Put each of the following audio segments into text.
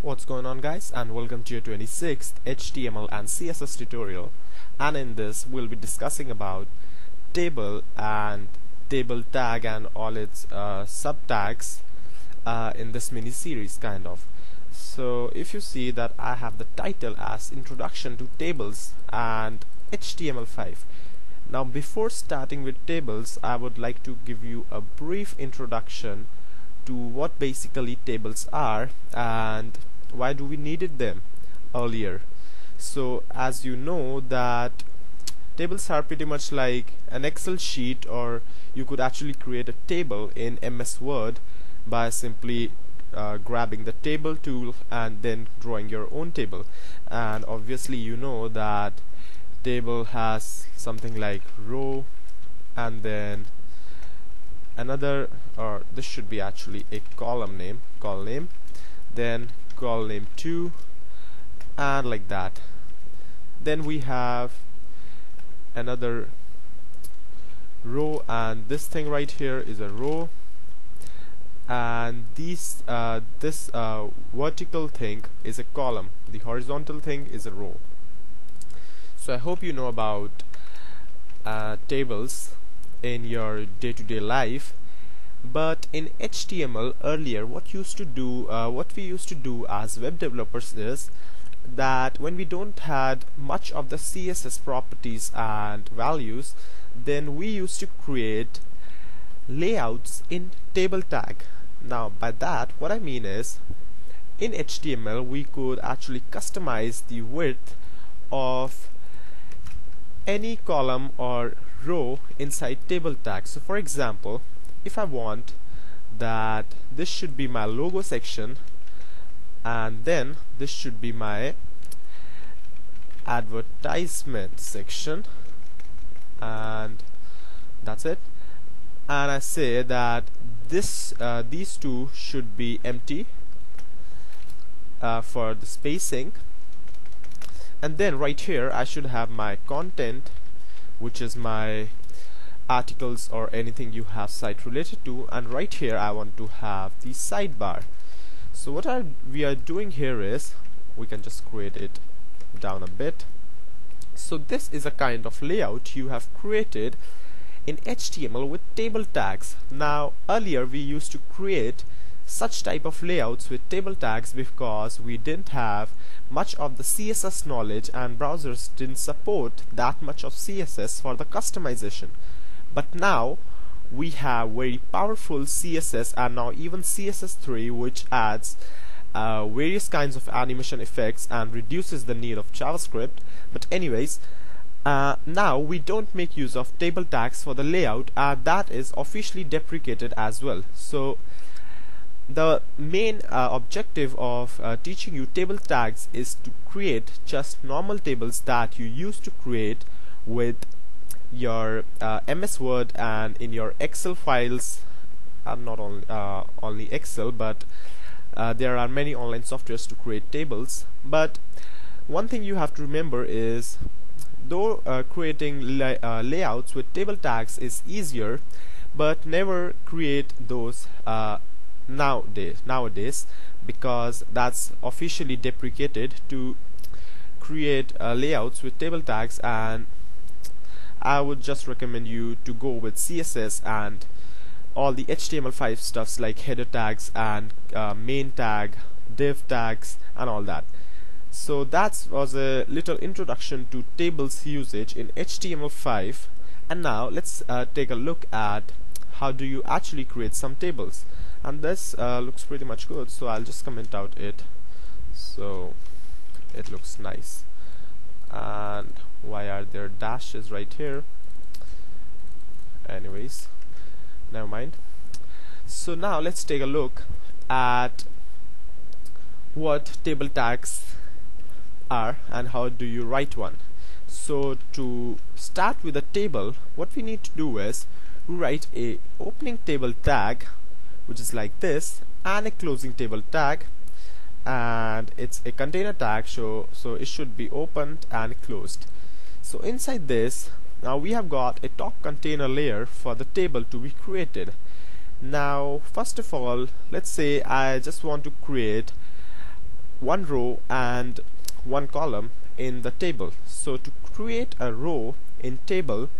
What's going on guys? And welcome to your 26th HTML and CSS tutorial. And in this we'll be discussing about table and table tag and all its uh, subtags uh, in this mini series kind of. So if you see that I have the title as introduction to tables and HTML5 now before starting with tables I would like to give you a brief introduction to what basically tables are and why do we needed them earlier. So as you know that tables are pretty much like an excel sheet or you could actually create a table in MS Word by simply uh, grabbing the table tool and then drawing your own table. And obviously you know that table has something like row and then another or this should be actually a column name column name then column name 2 and like that. Then we have another row and this thing right here is a row. And these uh, this uh, vertical thing is a column. The horizontal thing is a row. So I hope you know about uh, tables in your day-to-day -day life but in HTML earlier what used to do uh, what we used to do as web developers is that when we don't had much of the CSS properties and values then we used to create layouts in table tag. Now by that what I mean is in HTML we could actually customize the width of any column or row inside table tag. So for example if I want that this should be my logo section and then this should be my advertisement section and that's it. And I say that this uh, these two should be empty uh, for the spacing. And then right here I should have my content which is my articles or anything you have site related to. And right here I want to have the sidebar. So what we are doing here is we can just create it down a bit. So this is a kind of layout you have created in HTML with table tags. Now earlier we used to create such type of layouts with table tags because we didn't have much of the CSS knowledge and browsers didn't support that much of CSS for the customization. But now we have very powerful CSS and now even CSS3 which adds uh, various kinds of animation effects and reduces the need of JavaScript. But anyways uh, now we don't make use of table tags for the layout and that is officially deprecated as well. So the main uh, objective of uh, teaching you table tags is to create just normal tables that you used to create with your uh, MS Word and in your Excel files. And not only uh, only Excel but uh, there are many online softwares to create tables. But one thing you have to remember is though uh, creating lay uh, layouts with table tags is easier but never create those uh, nowadays nowadays because that's officially deprecated to create layouts with table tags. And I would just recommend you to go with CSS and all the HTML5 stuffs like header tags and uh, main tag, div tags and all that. So that was a little introduction to tables usage in HTML5 and now let's uh, take a look at how do you actually create some tables and this uh, looks pretty much good so I'll just comment out it. So it looks nice. And why are there dashes right here? Anyways never mind. So now let's take a look at what table tags are and how do you write one. So to start with a table what we need to do is write a opening table tag which is like this and a closing table tag and it's a container tag so so it should be opened and closed. So inside this now we have got a top container layer for the table to be created. Now first of all let's say I just want to create one row and one column in the table. So to create a row in table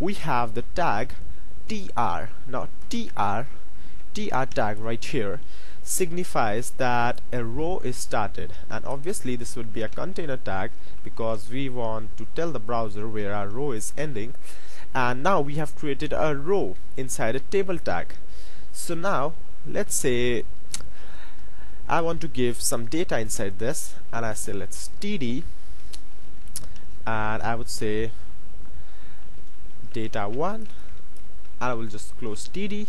we have the tag tr now tr tr tag right here signifies that a row is started. And obviously this would be a container tag because we want to tell the browser where our row is ending. And now we have created a row inside a table tag. So now let's say I want to give some data inside this. And I say let's td and I would say data1 and I will just close td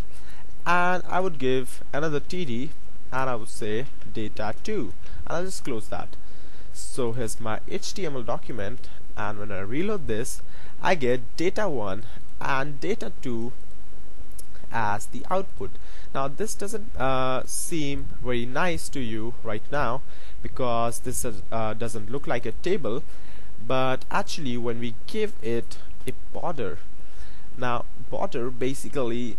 and I would give another td and I would say data2 and I'll just close that. So here's my HTML document and when I reload this I get data1 and data2 as the output. Now this doesn't uh, seem very nice to you right now because this uh, doesn't look like a table but actually when we give it a border now border basically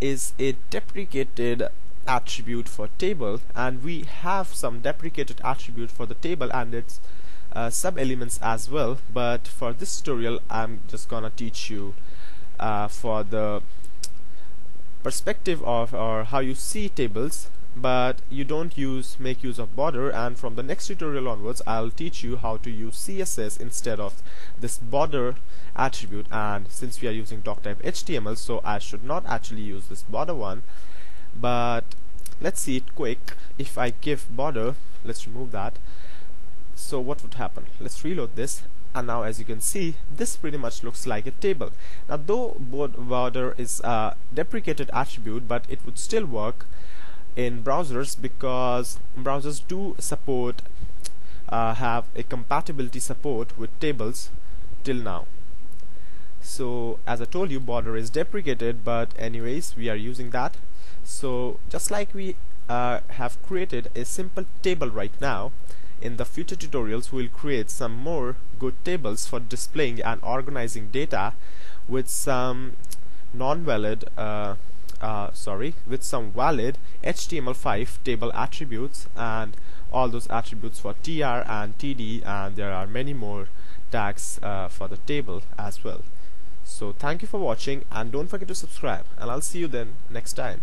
is a deprecated attribute for table and we have some deprecated attribute for the table and its uh, sub elements as well. But for this tutorial I'm just gonna teach you uh, for the perspective of or how you see tables but you don't use make use of border and from the next tutorial onwards I'll teach you how to use CSS instead of this border attribute. And since we are using doctype HTML so I should not actually use this border one. But let's see it quick. If I give border let's remove that. So what would happen? Let's reload this. And now as you can see this pretty much looks like a table. Now though border is a deprecated attribute but it would still work in browsers because browsers do support uh, have a compatibility support with tables till now. So as I told you border is deprecated but anyways we are using that. So just like we uh, have created a simple table right now in the future tutorials we'll create some more good tables for displaying and organizing data with some non-valid uh, uh, sorry with some valid HTML5 table attributes and all those attributes for tr and td and there are many more tags uh, for the table as well. So thank you for watching and don't forget to subscribe and I'll see you then next time